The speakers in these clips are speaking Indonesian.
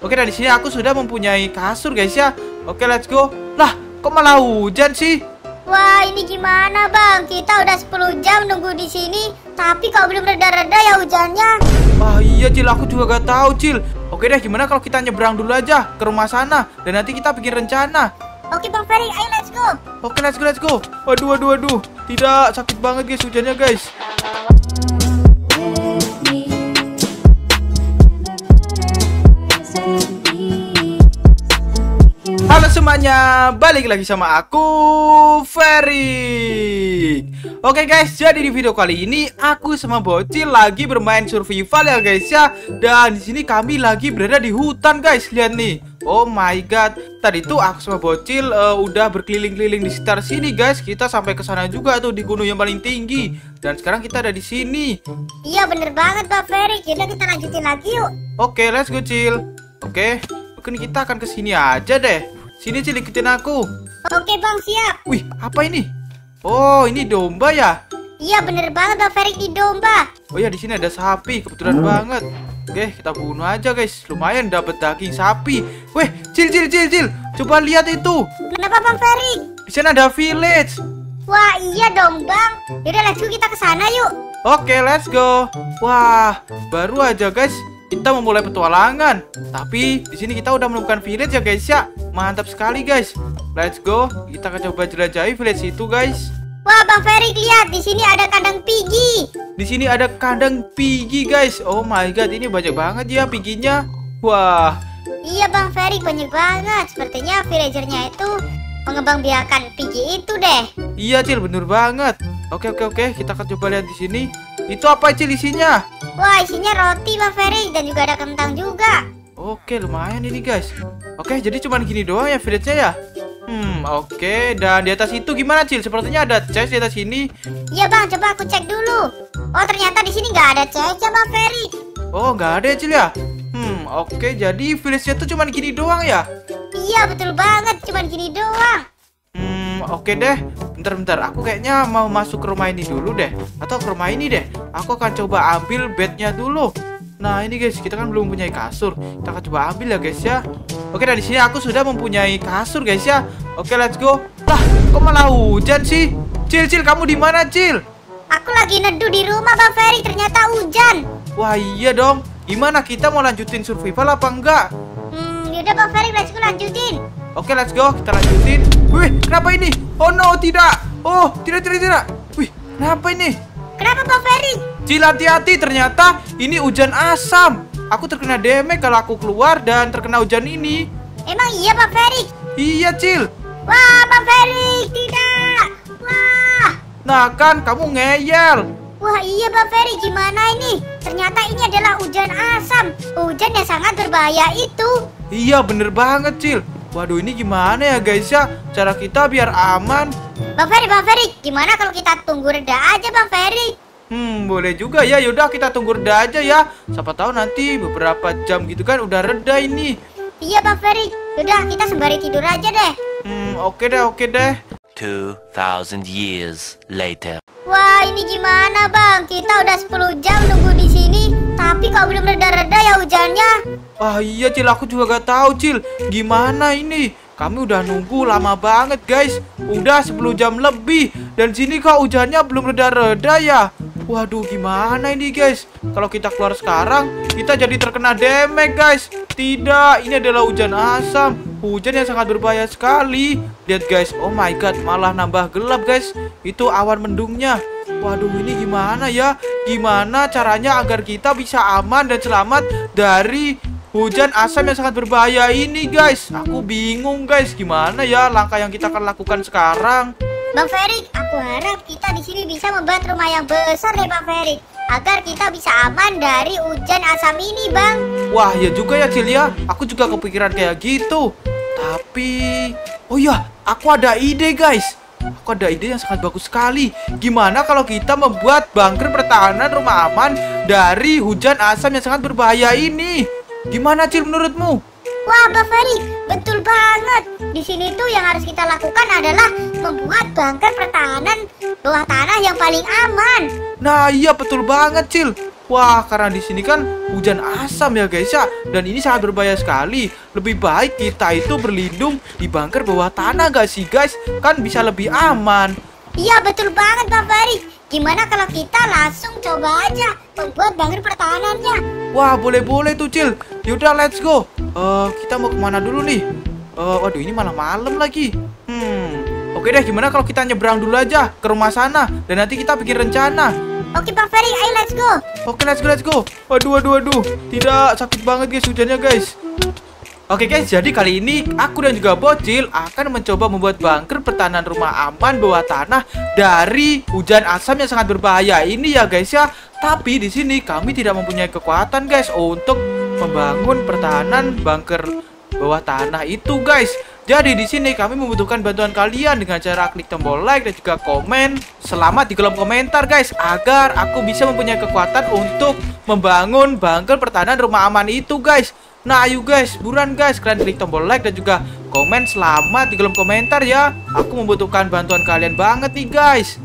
Oke, dari sini aku sudah mempunyai kasur guys ya. Oke, let's go. Lah, kok malah hujan sih? Wah, ini gimana, Bang? Kita udah 10 jam nunggu di sini, tapi kok belum reda-reda ya hujannya? Ah iya Cil, aku juga gak tahu Cil. Oke deh, gimana kalau kita nyebrang dulu aja ke rumah sana dan nanti kita bikin rencana. Oke, Bang Ferry, ayo let's go. Oke, let's go, let's go. Waduh, waduh, waduh. Tidak, sakit banget guys hujannya guys. Semuanya, balik lagi sama aku Ferry. Oke guys, jadi di video kali ini aku sama Bocil lagi bermain survival ya guys ya. Dan di sini kami lagi berada di hutan guys, lihat nih. Oh my god, tadi tuh aku sama Bocil uh, udah berkeliling-keliling di sekitar sini guys. Kita sampai ke sana juga tuh di gunung yang paling tinggi. Dan sekarang kita ada di sini. Iya bener banget Bang Ferry, kita kita lanjutin lagi yuk. Oke, let's go Cil. Oke, mungkin kita akan ke sini aja deh. Sini Cil ikutin aku. Oke Bang, siap. Wih, apa ini? Oh, ini domba ya? Iya bener banget Bang Ferry di domba. Oh ya, di sini ada sapi, kebetulan banget. Oke, kita bunuh aja guys. Lumayan dapat daging sapi. Weh, Cil, Cil, Cil, Cil. Coba lihat itu. Kenapa Bang Ferry? Di sana ada village. Wah iya dong Bang. Yaudah let's go kita ke sana yuk. Oke, let's go. Wah, baru aja guys. Kita memulai petualangan. Tapi di sini kita udah menemukan village ya guys ya. Mantap sekali guys. Let's go. Kita akan coba jelajahi village itu guys. Wah Bang Ferry lihat di sini ada kandang pigi. Di sini ada kandang pigi guys. Oh my god, ini banyak banget ya piginya. Wah, Iya Bang Ferry banyak banget. Sepertinya villagernya itu mengembangbiakan pigi itu deh. iya Cil, bener banget. Oke oke oke, kita akan coba lihat di sini. Itu apa Cil isinya? Wah isinya roti Bang Ferry dan juga ada kentang juga. Oke, lumayan ini guys. Oke, jadi cuma gini doang ya village-nya ya? Hmm, oke. Dan di atas itu gimana Cil? Sepertinya ada chest di atas sini. Iya Bang coba aku cek dulu. Oh ternyata di sini nggak ada cek Bang Ferry. Oh, nggak ada ya Cil ya? Hmm, oke. Jadi village-nya tuh cuma gini doang ya? Iya betul banget cuman gini doang. Hmm, oke deh. Bentar-bentar, aku kayaknya mau masuk ke rumah ini dulu deh. Atau ke rumah ini deh. Aku akan coba ambil bednya dulu. Nah, ini guys, kita kan belum punya kasur. Kita akan coba ambil ya guys ya. Oke, dari sini aku sudah mempunyai kasur guys ya. Oke, let's go. Lah, kok malah hujan sih? Cil, Cil, kamu di mana, Cil? Aku lagi neduh di rumah Bang Ferry ternyata hujan. Wah, iya dong. Gimana kita mau lanjutin survival apa enggak? Hmm yaudah Bang Ferry let's go lanjutin. Oke, let's go. Kita lanjutin. Wih, kenapa ini? Oh no, tidak. Oh, tidak, tidak, tidak. Wih, kenapa ini? Kenapa Bang Ferry? Cil, hati-hati. Ternyata ini hujan asam. Aku terkena damage kalau aku keluar dan terkena hujan ini. Emang iya Bang Ferry? Iya, Cil. Wah Bang Ferry tidak. Wah. Nah, kan kamu ngeyel. Wah iya Bang Ferry gimana ini? Ternyata ini adalah hujan asam. Hujan yang sangat berbahaya itu. Iya, bener banget, Cil. Waduh, ini gimana ya, guys ya? Cara kita biar aman. Bang Ferry, Bang Ferry, gimana kalau kita tunggu reda aja Bang Ferry? Hmm, boleh juga ya. Yaudah, kita tunggu reda aja ya. Siapa tahu nanti beberapa jam gitu kan udah reda ini. Iya Bang Ferry, udah kita sembari tidur aja deh. Hmm, oke deh, oke deh. 2,000 years later. Wah ini gimana Bang? Kita udah 10 jam nunggu di sini, tapi kok belum reda-reda ya hujannya? Ah iya Cil, aku juga gak tahu Cil. Gimana ini? Kami udah nunggu lama banget guys. Udah 10 jam lebih. Dan sini kok hujannya belum reda-reda ya? Waduh gimana ini guys? Kalau kita keluar sekarang, kita jadi terkena damage guys. Tidak, ini adalah hujan asam. Hujan yang sangat berbahaya sekali. Lihat guys, oh my god, malah nambah gelap guys. Itu awan mendungnya. Waduh, ini gimana ya? Gimana caranya agar kita bisa aman dan selamat dari hujan asam yang sangat berbahaya ini, guys? Aku bingung, guys. Gimana ya langkah yang kita akan lakukan sekarang? Bang Ferry, aku harap kita di sini bisa membuat rumah yang besar deh Bang Ferry, agar kita bisa aman dari hujan asam ini, Bang. Wah, ya juga ya, Cil ya. Aku juga kepikiran kayak gitu. Tapi, oh ya, aku ada ide, guys. Aku ada ide yang sangat bagus sekali. Gimana kalau kita membuat bunker pertahanan rumah aman dari hujan asam yang sangat berbahaya ini? Gimana, Cil, menurutmu? Wah, Bang Ferry, betul banget. Di sini tuh yang harus kita lakukan adalah membuat bunker pertahanan bawah tanah yang paling aman. Nah, iya betul banget, Cil. Wah, karena di sini kan hujan asam ya guys ya. Dan ini sangat berbahaya sekali. Lebih baik kita itu berlindung di bunker bawah tanah gak sih guys? Kan bisa lebih aman. Iya betul banget Bang Ferry. Gimana kalau kita langsung coba aja membuat bunker pertahanannya? Wah, boleh-boleh tuh, Cil. Yaudah, let's go. Eh, kita mau ke mana dulu nih? Eh, waduh, ini malah malam lagi. Hmm, oke deh. Gimana kalau kita nyebrang dulu aja ke rumah sana dan nanti kita bikin rencana. Oke Bang Ferry, ayo let's go. Oke, let's go, let's go. Waduh, waduh, waduh. Tidak sakit banget guys hujannya guys. Oke guys, jadi kali ini aku dan juga Bocil akan mencoba membuat bunker pertahanan rumah aman bawah tanah dari hujan asam yang sangat berbahaya ini ya guys ya. Tapi di sini kami tidak mempunyai kekuatan guys untuk membangun pertahanan bunker bawah tanah itu guys. Jadi di sini kami membutuhkan bantuan kalian dengan cara klik tombol like dan juga komen. Selamat di kolom komentar guys agar aku bisa mempunyai kekuatan untuk membangun bunker pertahanan rumah aman itu guys. Nah ayo guys, buruan guys Kalian klik tombol like dan juga komen selamat di kolom komentar ya Aku membutuhkan bantuan kalian banget nih guys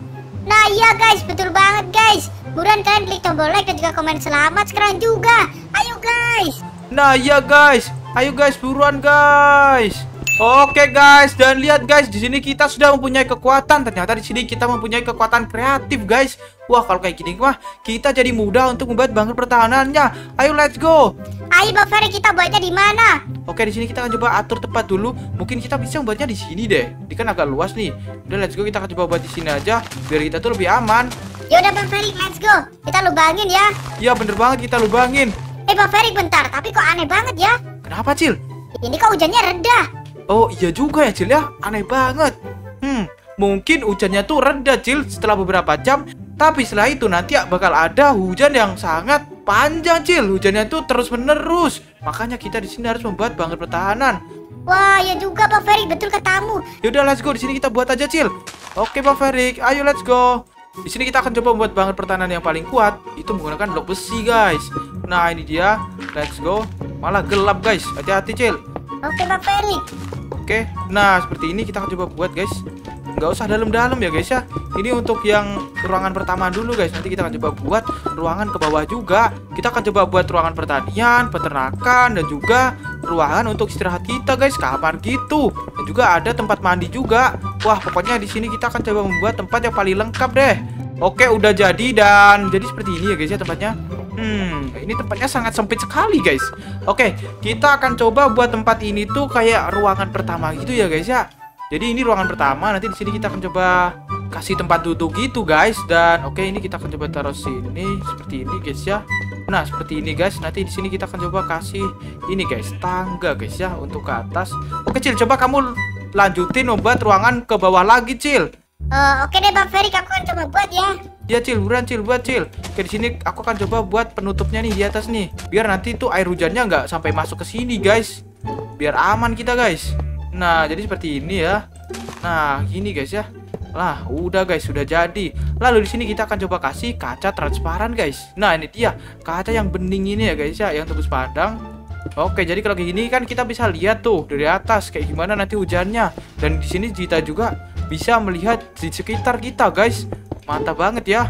Nah iya guys, betul banget guys. Buruan kalian klik tombol like dan juga komen selamat sekarang juga. Ayo guys. Nah iya guys, ayo guys buruan guys Oke guys, dan lihat guys, di sini kita sudah mempunyai kekuatan. Ternyata di sini kita mempunyai kekuatan kreatif, guys. Wah, kalau kayak gini mah kita jadi mudah untuk membuat bunker pertahanannya. Ayo let's go. Ayo Bang Ferry kita buatnya di mana? Oke, di sini kita akan coba atur tempat dulu. Mungkin kita bisa membuatnya di sini deh. Ini kan agak luas nih. Udah let's go, kita akan coba buat di sini aja biar kita tuh lebih aman. Yaudah Bang Ferry, let's go. Kita lubangin ya. Ya bener banget kita lubangin. Eh Bang Ferry bentar, tapi kok aneh banget ya? Kenapa, Cil? Ini kok hujannya reda. Oh iya juga ya Cil ya. Aneh banget. Hmm mungkin hujannya tuh reda Cil setelah beberapa jam. Tapi setelah itu nanti bakal ada hujan yang sangat panjang Cil Hujannya tuh terus menerus Makanya kita di sini harus membuat bangun pertahanan. Wah, ya juga Bang Ferry, betul katamu. Yaudah let's go. Di sini kita buat aja Cil Oke Bang Ferik ayo let's go. Di sini kita akan coba membuat bangun pertahanan yang paling kuat. Itu menggunakan blok besi guys. Nah ini dia. Let's go. Malah gelap guys. Hati-hati Cil Oke Bang Ferry. Oke, nah seperti ini kita akan coba buat guys. Nggak usah dalam-dalam ya guys ya. Ini untuk yang ruangan pertama dulu guys. Nanti kita akan coba buat ruangan ke bawah juga. Kita akan coba buat ruangan pertanian, peternakan Dan juga ruangan untuk istirahat kita guys. Kamar gitu. Dan juga ada tempat mandi juga. Wah pokoknya di sini kita akan coba membuat tempat yang paling lengkap deh. Oke udah jadi dan jadi seperti ini ya guys ya tempatnya Hmm, ini tempatnya sangat sempit sekali guys. Oke, kita akan coba buat tempat ini tuh kayak ruangan pertama gitu ya guys ya. Jadi ini ruangan pertama, nanti di sini kita akan coba kasih tempat duduk gitu guys. Dan oke, ini kita akan coba taruh sini seperti ini guys ya. Nah, seperti ini guys. Nanti di sini kita akan coba kasih ini guys, tangga guys ya untuk ke atas. Oke, Cil, coba kamu lanjutin membuat ruangan ke bawah lagi, Cil. Eh, Oke deh Bang Ferry, aku akan coba buat ya. Ya Cil, buruan Cil, buat Cil. Oke di sini aku akan coba buat penutupnya nih di atas nih. Biar nanti tuh air hujannya nggak sampai masuk ke sini guys. Biar aman kita guys. Nah jadi seperti ini ya. Nah gini guys ya. Lah udah guys sudah jadi. Lalu di sini kita akan coba kasih kaca transparan guys. Nah ini dia kaca yang bening ini ya guys ya, yang tembus pandang. Oke, jadi kalau gini kan kita bisa lihat tuh dari atas kayak gimana nanti hujannya. Dan di sini kita juga bisa melihat di sekitar kita, guys. Mantap banget ya.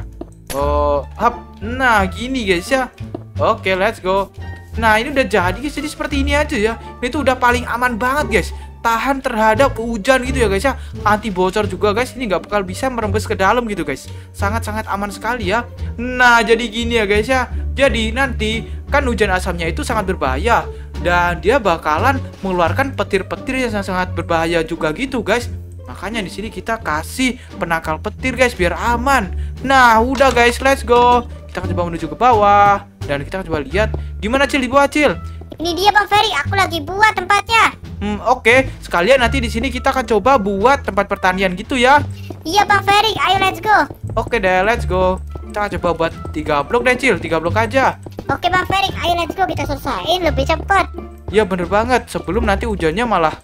Oh, hap. Nah, gini guys ya. Oke, let's go. Nah, ini udah jadi guys. Jadi seperti ini aja ya. Ini tuh udah paling aman banget, guys. Tahan terhadap hujan gitu ya guys ya. Anti bocor juga guys. Ini nggak bakal bisa merembes ke dalam gitu guys. Sangat-sangat aman sekali ya. Nah, jadi gini ya guys ya. Jadi nanti kan hujan asamnya itu sangat berbahaya dan dia bakalan mengeluarkan petir-petir yang sangat-sangat berbahaya juga gitu guys. Makanya di sini kita kasih penangkal petir guys biar aman. Nah, udah guys, let's go. Kita akan coba menuju ke bawah dan kita akan coba lihat gimana Cil di bawah Cil. Ini dia Bang Ferry, aku lagi buat tempatnya. Hmm, oke. Sekalian nanti di sini kita akan coba buat tempat pertanian gitu ya. Iya Bang Ferry, ayo let's go. Oke deh, let's go. Kita akan coba buat tiga blok deh Cil, tiga blok aja. Oke Bang Ferry, ayo let's go kita selesaiin lebih cepat. Ya bener banget. Sebelum nanti hujannya malah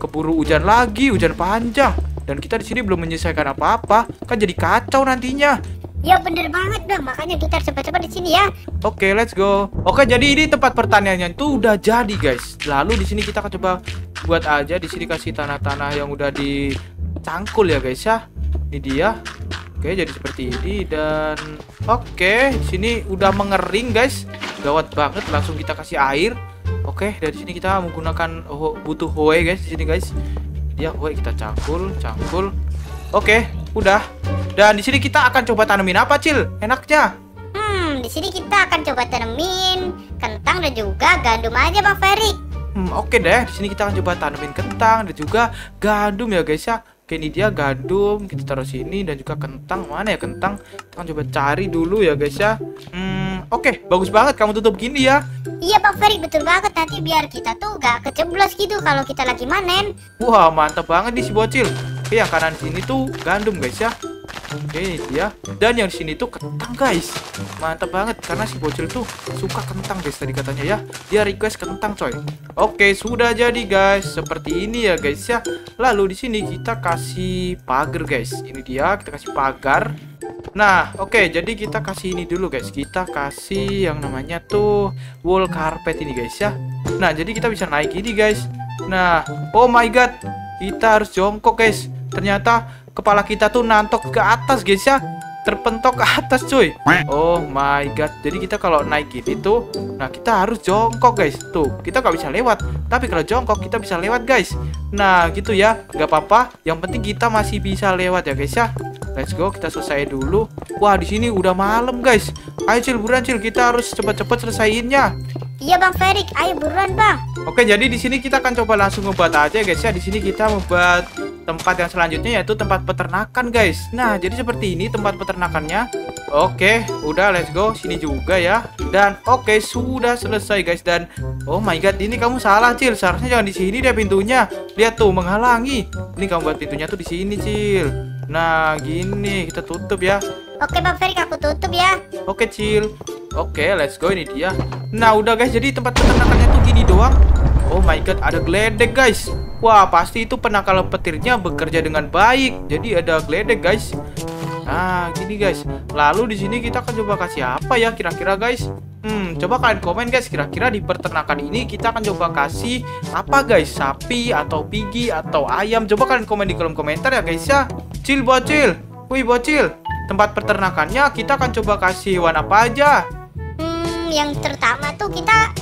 keburu hujan lagi, hujan panjang. Dan kita di sini belum menyelesaikan apa-apa, kan jadi kacau nantinya. Ya bener banget Bang, makanya kita cepat-cepat di sini ya. Oke, let's go. Oke, jadi ini tempat pertaniannya itu udah jadi, guys. Lalu di sini kita akan coba buat aja di sini kasih tanah-tanah yang udah dicangkul ya, guys ya. Ini dia. Oke, jadi seperti ini dan Oke, di sini udah mengering guys. Gawat banget, langsung kita kasih air. Oke, dari sini kita menggunakan oh, butuh hoe guys di sini guys. Ya, hoe kita cangkul, cangkul. Oke, udah. Dan di sini kita akan coba tanemin apa, Cil? Enaknya. Hmm, di sini kita akan coba tanemin kentang dan juga gandum aja Bang Ferry. Hmm, oke deh. Di sini kita akan coba tanemin kentang dan juga gandum ya guys ya. Oke, ini dia gandum. Kita taruh sini dan juga kentang. Mana ya kentang? Kita akan coba cari dulu ya guys ya. Hmm, oke, bagus banget kamu tutup gini ya. Iya Bang Ferry betul banget nanti biar kita tuh gak keceblos gitu kalau kita lagi manen. Wah, mantap banget nih si bocil. Oke, yang kanan sini tuh gandum guys ya. Oke, dia. Dan yang sini tuh kentang guys. Mantap banget karena si bocil tuh suka kentang guys tadi katanya ya. Dia request kentang coy. Oke, sudah jadi guys. Seperti ini ya guys ya. Lalu di sini kita kasih pagar guys. Ini dia, kita kasih pagar. Nah, oke, jadi kita kasih ini dulu guys. Kita kasih yang namanya tuh wool carpet ini guys ya. Nah, jadi kita bisa naik ini guys. Nah, oh my god, kita harus jongkok guys. Ternyata kepala kita tuh nantok ke atas guys ya. Terpentok ke atas cuy. Oh my god. Jadi kita kalau naik ini tuh, nah kita harus jongkok guys. Tuh, kita nggak bisa lewat. Tapi kalau jongkok kita bisa lewat guys. Nah, gitu ya. Gak apa-apa. Yang penting kita masih bisa lewat ya guys ya. Let's go, kita selesai dulu. Wah, di sini udah malam, guys. Ayo, Cil, buruan, Cil. Kita harus cepat-cepat selesaiinnya. Iya Bang Ferry, ayo buruan Bang. Oke, jadi di sini kita akan coba langsung ngebuat aja, guys ya. Di sini kita membuat tempat yang selanjutnya yaitu tempat peternakan, guys. Nah, jadi seperti ini tempat peternakannya. Oke, udah let's go. Sini juga ya. Dan oke, sudah selesai, guys. Dan oh my god, ini kamu salah, Cil. Seharusnya jangan di sini deh pintunya. Lihat tuh menghalangi. Ini kamu buat pintunya tuh di sini, Cil. Nah, gini kita tutup ya. Oke Bang Ferry, aku tutup ya. Oke, Cil. Oke, let's go ini dia. Nah, udah guys, jadi tempat peternakannya tuh gini doang. Oh my god, ada geledek, guys. Wah, pasti itu penangkal petirnya bekerja dengan baik. Jadi ada geledek, guys. Nah, gini guys. Lalu di sini kita akan coba kasih apa ya kira-kira, guys? Hmm, coba kalian komen guys, kira-kira di peternakan ini kita akan coba kasih apa guys? Sapi atau pigi atau ayam? Coba kalian komen di kolom komentar ya guys ya. Cil bocil. Wih bocil. Tempat peternakannya kita akan coba kasih hewan apa aja? Yang terutama tuh kita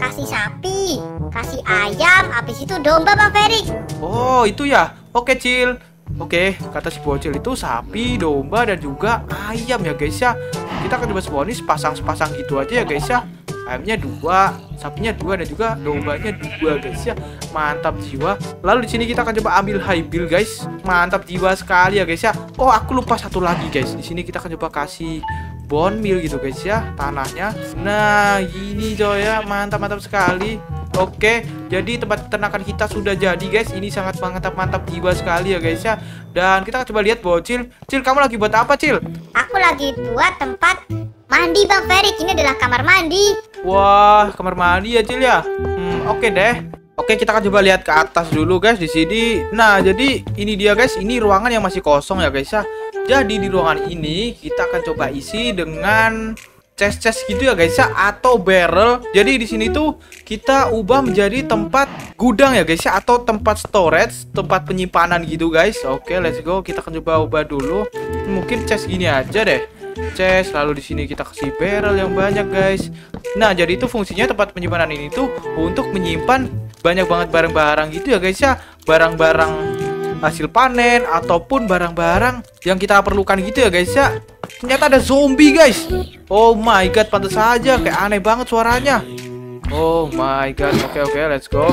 kasih sapi, kasih ayam, habis itu domba Bang Ferry. Oh, itu ya. Oke, Cil. Oke, kata si bocil itu sapi, domba, dan juga ayam ya guys ya. Kita akan coba spawnin sepasang-sepasang gitu aja ya guys ya. Ayamnya dua, sapinya dua, dan juga dombanya dua guys ya. Mantap jiwa. Lalu di sini kita akan coba ambil high bill guys. Mantap jiwa sekali ya guys ya. Oh, aku lupa satu lagi guys. Di sini kita akan coba kasih bone meal gitu guys ya tanahnya. Nah, ini coy ya, mantap-mantap sekali. Oke, jadi tempat peternakan kita sudah jadi guys. Ini sangat mantap-mantap jiwa sekali ya guys ya. Dan kita coba lihat bocil. Cil, kamu lagi buat apa, Cil? Aku lagi buat tempat mandi Bang Ferry. Ini adalah kamar mandi. Wah, kamar mandi ya, Cil ya. Hmm, oke deh. Oke, kita akan coba lihat ke atas dulu guys di sini. Nah, jadi ini dia guys. Ini ruangan yang masih kosong ya guys ya. Jadi di ruangan ini kita akan coba isi dengan chest-chest gitu ya guys ya atau barrel. Jadi di sini tuh kita ubah menjadi tempat gudang ya guys ya atau tempat storage, tempat penyimpanan gitu guys. Oke, let's go. Kita akan coba ubah dulu. Mungkin chest gini aja deh. Chest lalu di sini kita kasih barrel yang banyak guys. Nah, jadi itu fungsinya tempat penyimpanan ini tuh untuk menyimpan banyak banget barang-barang gitu ya guys ya. Barang-barang hasil panen ataupun barang-barang yang kita perlukan gitu ya guys ya. Ternyata ada zombie guys. Oh my god, pantas saja kayak aneh banget suaranya. Oh my god. Oke oke, let's go.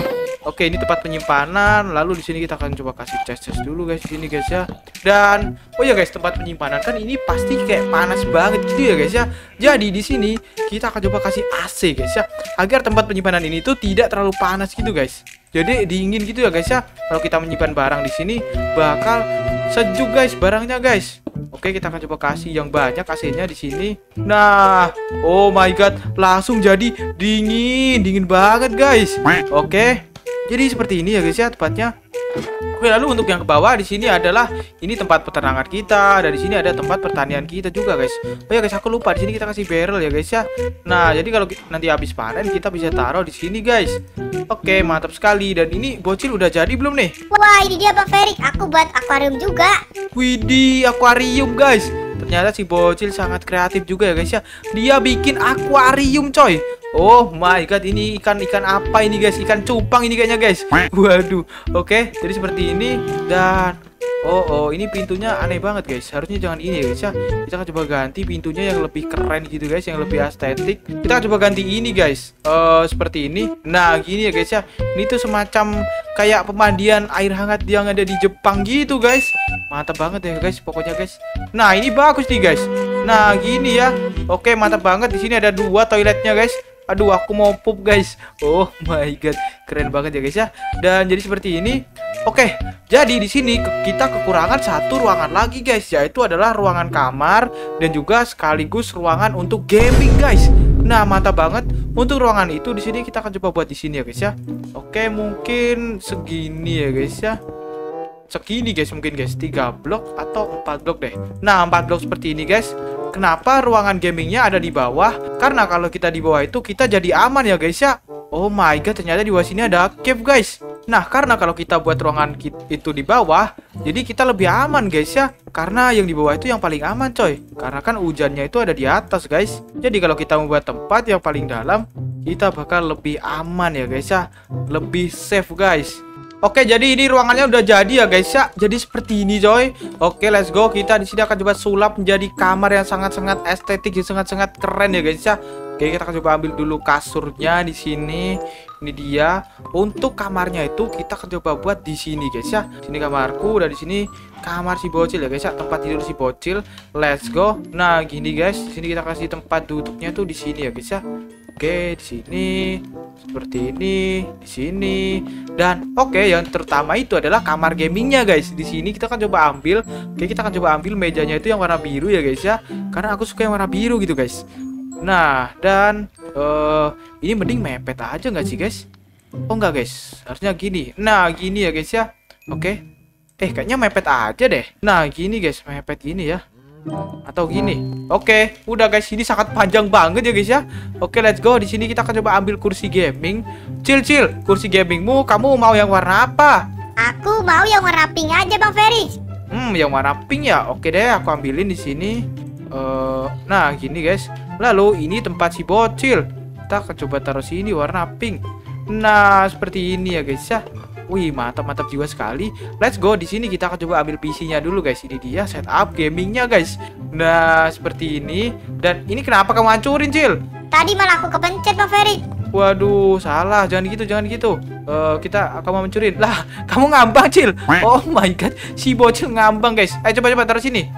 Oke, ini tempat penyimpanan. Lalu di sini kita akan coba kasih chest-chest dulu guys di sini guys ya. Dan oh ya guys, tempat penyimpanan kan ini pasti kayak panas banget gitu ya guys ya. Jadi di sini kita akan coba kasih AC guys ya, agar tempat penyimpanan ini tuh tidak terlalu panas gitu guys. Jadi dingin gitu ya guys ya. Kalau kita menyimpan barang di sini bakal sejuk guys barangnya guys. Oke, kita akan coba kasih yang banyak AC-nya di sini. Nah, oh my god, langsung jadi dingin, dingin banget guys. Oke. Jadi seperti ini ya guys ya tempatnya. Oke, lalu untuk yang ke bawah di sini adalah ini tempat peternakan kita dan di sini ada tempat pertanian kita juga, guys. Oh ya guys, aku lupa di sini kita kasih barrel ya, guys ya. Nah, jadi kalau nanti habis panen kita bisa taruh di sini, guys. Oke, mantap sekali dan ini bocil udah jadi belum nih? Wah, ini dia Bang Ferry. Aku buat akuarium juga. Widih, akuarium, guys. Ternyata si bocil sangat kreatif juga ya guys ya. Dia bikin akuarium coy. Oh my god, ini ikan-ikan apa ini guys? Ikan cupang ini kayaknya guys. Waduh. Oke, jadi seperti ini dan Oh, oh, ini pintunya aneh banget guys. Harusnya jangan ini ya guys ya. Kita akan coba ganti pintunya yang lebih keren gitu guys, yang lebih estetik. Kita akan coba ganti ini guys. Eh, seperti ini. Nah, gini ya guys ya. Ini tuh semacam kayak pemandian air hangat yang ada di Jepang gitu guys. Mantap banget ya guys, pokoknya guys. Nah, ini bagus nih guys. Nah, gini ya. Oke, mantap banget. Di sini ada dua toiletnya guys. Aduh, aku mau pup guys. Oh my god, keren banget ya guys ya. Dan jadi seperti ini. Oke, jadi di sini kita kekurangan satu ruangan lagi guys, yaitu adalah ruangan kamar dan juga sekaligus ruangan untuk gaming guys. Nah, mantap banget. Untuk ruangan itu di sini kita akan coba buat di sini ya guys ya. Oke, mungkin segini ya guys ya. Segini guys mungkin guys. Tiga blok atau empat blok deh. Nah empat blok seperti ini guys. Kenapa ruangan gamingnya ada di bawah? Karena kalau kita di bawah itu kita jadi aman ya guys ya. Oh my god ternyata di bawah sini ada cave guys nah karena kalau kita buat ruangan itu di bawah jadi kita lebih aman guys ya karena yang di bawah itu yang paling aman coy karena kan hujannya itu ada di atas guys jadi kalau kita membuat tempat yang paling dalam kita bakal lebih aman ya guys ya lebih safe guys Oke, jadi ini ruangannya udah jadi ya guys ya. Jadi seperti ini coy. Oke, let's go. Kita di sini akan coba sulap menjadi kamar yang sangat-sangat estetik, yang sangat-sangat keren ya guys ya. Oke, kita akan coba ambil dulu kasurnya di sini. Ini dia. Untuk kamarnya itu kita akan coba buat di sini guys ya. Sini kamarku, dan di sini kamar si bocil ya guys ya. Tempat tidur si bocil. Let's go. Nah, gini guys. Di sini kita kasih tempat duduknya tuh di sini ya guys ya. Oke, di sini seperti ini, di sini, dan oke yang terutama itu adalah kamar gamingnya guys. Di sini kita akan coba ambil, oke kita akan coba ambil mejanya itu yang warna biru ya guys ya, karena aku suka yang warna biru gitu guys. Nah dan eh ini mending mepet aja nggak sih guys? Oh enggak guys, harusnya gini. Nah gini ya guys ya, oke. Eh kayaknya mepet aja deh. Nah gini guys, mepet gini ya atau gini. Oke, udah guys, ini sangat panjang banget ya guys ya. Oke, let's go. Di sini kita akan coba ambil kursi gaming. Cil, cil, kursi gamingmu kamu mau yang warna apa? Aku mau yang warna pink aja Bang Ferry. Hmm, yang warna pink ya. Oke deh, aku ambilin di sini. Eh, nah, gini guys. Lalu ini tempat si bocil. Kita akan coba taruh sini warna pink. Nah, seperti ini ya guys ya. Wih, mantap-mantap jiwa sekali. Let's go. Di sini kita akan coba ambil PC-nya dulu guys. Ini dia setup gamingnya guys. Nah, seperti ini. Dan ini kenapa kamu hancurin, Cil? Tadi malah aku kepencet Bang Ferry. Waduh, salah. Jangan gitu, jangan gitu. Eh, kita akan mau mencurin. Lah, kamu ngambang, Cil. Oh my god, si bocil ngambang, guys. Ayo coba coba taruh sini.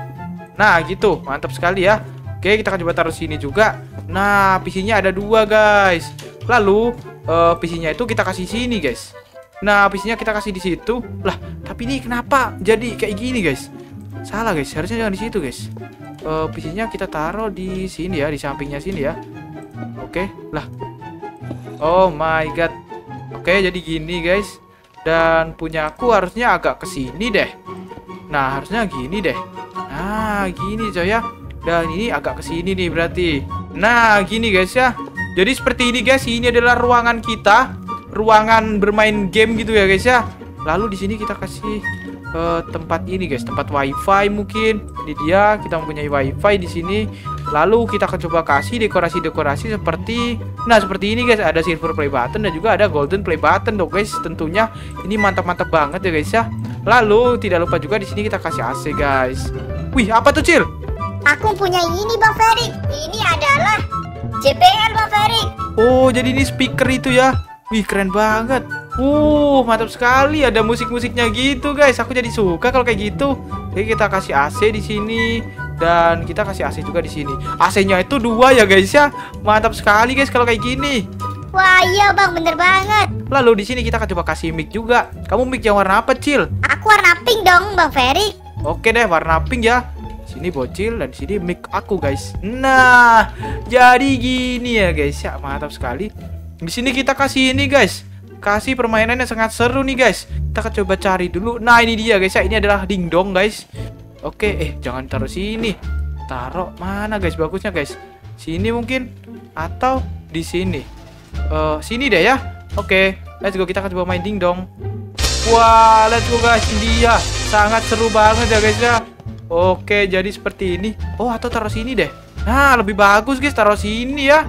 Nah, gitu. Mantap sekali ya. Oke, kita akan coba taruh sini juga. Nah, PC-nya ada dua, guys. Lalu, eh, PC-nya itu kita kasih sini, guys. Nah, PC-nya kita kasih di situ. Lah, tapi ini kenapa jadi kayak gini, guys? Salah, guys. Harusnya jangan di situ, guys. Eh, PC-nya kita taruh di sini ya, di sampingnya sini ya. Oke, lah. Oh my god. Oke, jadi gini, guys. Dan punya aku harusnya agak ke sini deh. Nah, harusnya gini deh. Nah, gini coy ya. Dan ini agak ke sini nih berarti. Nah, gini guys ya. Jadi seperti ini guys, ini adalah ruangan kita. Ruangan bermain game gitu ya guys ya. Lalu di sini kita kasih eh, tempat ini guys, tempat wifi mungkin. Ini dia, kita mempunyai wifi di sini. Lalu kita akan coba kasih dekorasi-dekorasi seperti Nah seperti ini guys Ada silver play button dan juga ada golden play button dong guys Tentunya ini mantap-mantap banget ya guys ya Lalu tidak lupa juga di sini kita kasih AC guys Wih apa tuh Cil? Aku punya ini Bang Ferry. Ini adalah JBL Bang Ferry. Oh jadi ini speaker itu ya Wih keren banget Uh mantap sekali ada musik-musiknya gitu guys Aku jadi suka kalau kayak gitu Jadi kita kasih AC di sini dan kita kasih AC juga di sini. AC-nya itu dua ya guys ya. Mantap sekali guys kalau kayak gini. Wah iya Bang, bener banget. Lalu di sini kita akan coba kasih mic juga. Kamu mic yang warna apa, Cil? Aku warna pink dong Bang Ferry. Oke deh, warna pink ya. Sini bocil dan sini mic aku, guys. Nah, jadi gini ya, guys. Ya, mantap sekali. Di sini kita kasih ini, guys. Kasih permainan yang sangat seru nih, guys. Kita akan coba cari dulu. Nah, ini dia, guys. Ya, ini adalah dingdong, guys. Oke, eh jangan taruh sini. Taruh mana, guys? Bagusnya, guys. Sini mungkin atau di sini. Eh, sini deh ya. Oke, let's go. Kita akan coba main dingdong. Wah, let's go guys. Ini dia. Sangat seru banget ya guys ya. Oke, jadi seperti ini. Oh, atau taruh sini deh. Nah, lebih bagus guys taruh sini ya.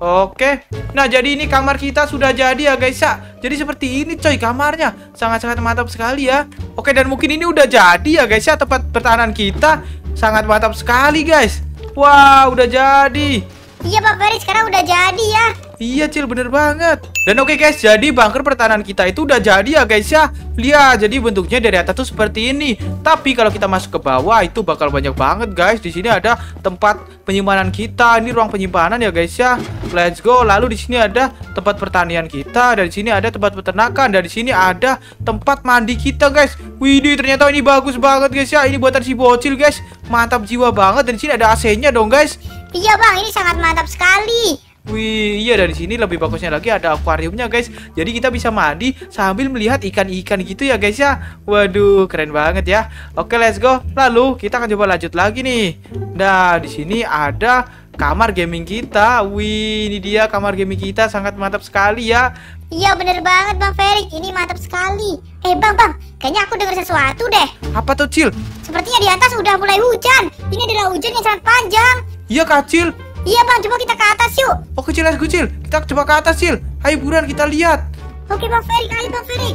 Oke. Nah, jadi ini kamar kita sudah jadi ya guys ya. Jadi seperti ini coy kamarnya. Sangat-sangat mantap sekali ya. Oke, dan mungkin ini udah jadi ya guys ya tempat pertahanan kita. Sangat mantap sekali guys. Wah, udah jadi. Iya Pak Ferry sekarang udah jadi ya. Iya Cil bener banget. Dan oke guys jadi bunker pertahanan kita itu udah jadi ya guys ya. Lihat jadi bentuknya dari atas tuh seperti ini. Tapi kalau kita masuk ke bawah itu bakal banyak banget guys. Di sini ada tempat penyimpanan kita. Ini ruang penyimpanan ya guys ya. Let's go. Lalu di sini ada tempat pertanian kita. Dan di sini ada tempat peternakan. Dan di sini ada tempat mandi kita guys. Widih ternyata ini bagus banget guys ya. Ini buatan si bocil guys. Mantap jiwa banget. Dan di sini ada AC-nya dong guys. Iya Bang ini sangat mantap sekali. Wih, iya dari sini lebih bagusnya lagi ada akuariumnya guys. Jadi kita bisa mandi sambil melihat ikan-ikan gitu ya guys ya. Waduh, keren banget ya. Oke, let's go. Lalu kita akan coba lanjut lagi nih. Nah, di sini ada kamar gaming kita. Wih, ini dia kamar gaming kita sangat mantap sekali ya. Iya bener banget Bang Ferry, ini mantap sekali. Eh Bang Bang, kayaknya aku dengar sesuatu deh. Apa tuh, Cil? Sepertinya di atas udah mulai hujan. Ini adalah hujan yang sangat panjang. Iya, Kacil. Iya Bang, coba kita ke atas yuk. Oke, Cil, let's go, Cil. Kita coba ke atas, Cil. Ayo buruan kita lihat. Oke Bang Ferry, ayo Bang Ferry.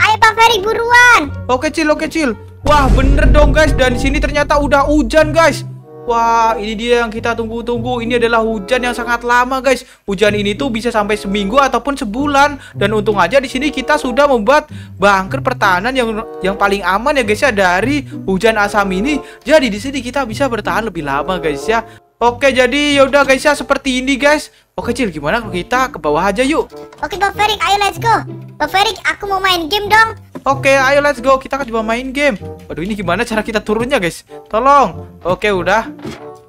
Ayo Bang Ferry buruan. Oke, Cil, oke, Cil. Wah, bener dong, guys. Dan di sini ternyata udah hujan, guys. Wah, ini dia yang kita tunggu-tunggu. Ini adalah hujan yang sangat lama, guys. Hujan ini tuh bisa sampai seminggu ataupun sebulan. Dan untung aja di sini kita sudah membuat bunker pertahanan yang yang paling aman ya, guys ya dari hujan asam ini. Jadi di sini kita bisa bertahan lebih lama, guys ya. Oke, jadi yaudah guys ya seperti ini, guys. Oke, Cil, gimana kalau kita ke bawah aja yuk? Oke Bang Ferry, ayo let's go. Bang Ferry, aku mau main game dong. Oke, ayo let's go. Kita akan coba main game. Waduh, ini gimana cara kita turunnya, guys? Tolong. Oke, udah.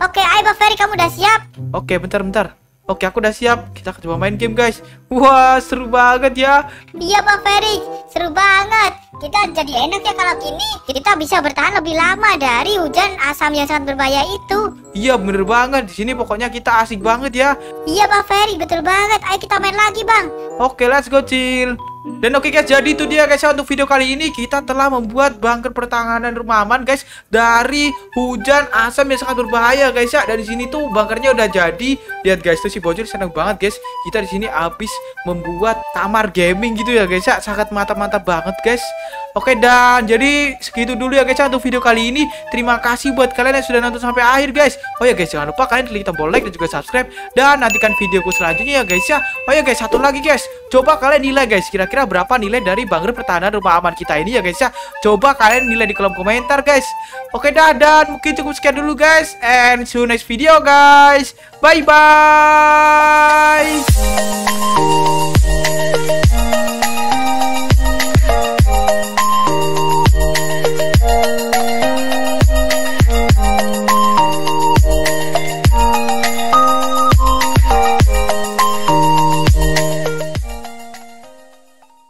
Oke, ayo Bang Ferry, kamu udah siap? Oke, bentar, bentar. Oke, aku udah siap. Kita akan coba main game, guys. Wah, seru banget ya. Iya Bang Ferry, seru banget. Kita jadi enak ya kalau gini. Kita bisa bertahan lebih lama dari hujan asam yang sangat berbahaya itu. Iya, bener banget. Di sini pokoknya kita asik banget ya. Iya Bang Ferry, betul banget. Ayo kita main lagi Bang. Oke, let's go, Cil. Dan oke guys, jadi itu dia guys ya untuk video kali ini kita telah membuat bunker pertahanan rumah aman guys dari hujan asam yang sangat berbahaya guys ya. Dari sini tuh bunkernya udah jadi. Lihat guys, tuh si bocil seneng banget guys. Kita di sini habis membuat kamar gaming gitu ya guys ya. Sangat mantap-mantap banget guys. Oke dan jadi segitu dulu ya guys ya untuk video kali ini. Terima kasih buat kalian yang sudah nonton sampai akhir guys. Oh ya guys, jangan lupa kalian klik tombol like dan juga subscribe dan nantikan videoku selanjutnya ya guys ya. Oh ya guys, satu lagi guys. Coba kalian nilai guys, kira-kira berapa nilai dari bunker pertahanan rumah aman kita ini ya guys ya. Coba kalian nilai di kolom komentar guys. Oke dah dan mungkin cukup sekian dulu guys and see you next video guys. Bye bye.